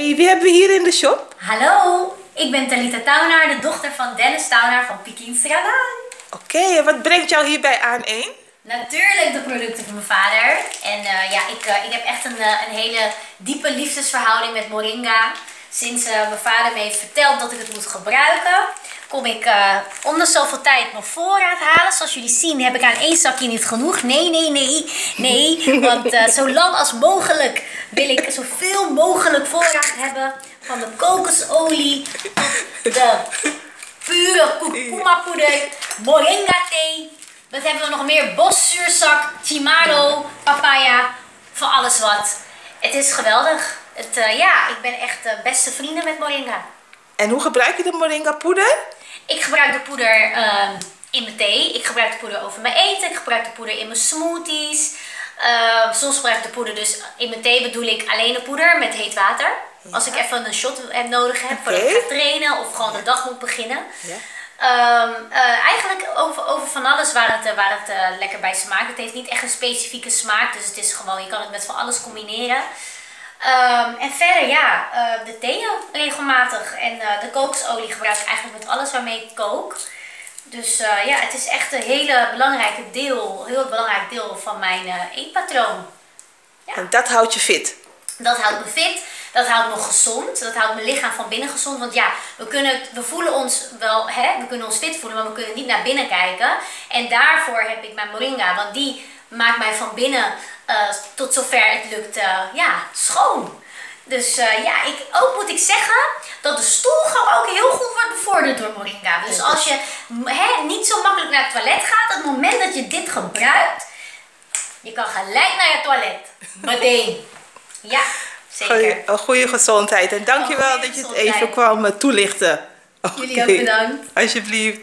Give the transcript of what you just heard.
Hey, wie hebben we hier in de shop? Hallo, ik ben Talita Taunaar, de dochter van Dennis Taunaar van Pikin Stralaan. Oké, en wat brengt jou hierbij aan één? Natuurlijk de producten van mijn vader. En eh, ja, ik, eh, ik heb echt een, eh, een hele diepe liefdesverhouding met moringa. Sinds eh, mijn vader me heeft verteld dat ik het moet gebruiken, kom ik eh om de zoveel tijd nog voorraad halen. Zoals jullie zien heb ik aan één zakje niet genoeg. Nee, nee, nee, nee. Want eh, zo lang als mogelijk wil ik zoveel mogelijk voorraad hebben. Van de kokosolie de pure kurkuma poeder, moringa thee. Wat hebben we nog meer? Boszuurzak, timaro, papaya. Voor alles wat. Het is geweldig. Het, eh, ja, ik ben echt eh, beste vrienden met moringa. En hoe gebruik je de moringa poeder? Ik gebruik de poeder ehm, in mijn thee. Ik gebruik de poeder over mijn eten. Ik gebruik de poeder in mijn smoothies. Ehm, soms gebruik ik de poeder dus in mijn thee bedoel ik alleen de poeder met heet water. Als ik even een shot heb nodig heb voordat ik ga trainen of gewoon de dag moet beginnen. Ja. Ehm, eh, eigenlijk over, over van alles waar het, eh, waar het eh, lekker bij smaakt. Het heeft niet echt een specifieke smaak, dus het is gewoon, je kan het met van alles combineren. Ehm, en verder, ja, eh, de thee regelmatig. En eh, de kokosolie gebruik ik eigenlijk met alles waarmee ik kook. Dus eh, ja, het is echt een hele belangrijke deel, heel belangrijk deel van mijn eetpatroon. En dat houdt je fit. Dat houdt me fit, dat houdt me gezond, dat houdt mijn lichaam van binnen gezond. Want ja, we, kunnen, we voelen ons wel, hè, we kunnen ons fit voelen, maar we kunnen niet naar binnen kijken. En daarvoor heb ik mijn moringa, want die maakt mij van binnen tot zover het lukt, eh, ja, schoon. Dus eh, ja, ik, ook moet ik zeggen dat de stoelgang ook heel goed wordt bevorderd door moringa. Dus als je m- hè, niet zo makkelijk naar het toilet gaat, het moment dat je dit gebruikt, je kan gelijk naar je toilet. Meteen. Ja, zeker. Goeie- Een goede gezondheid. En dankjewel dat je het even kwam eh, toelichten. Jullie ook bedankt. Alsjeblieft.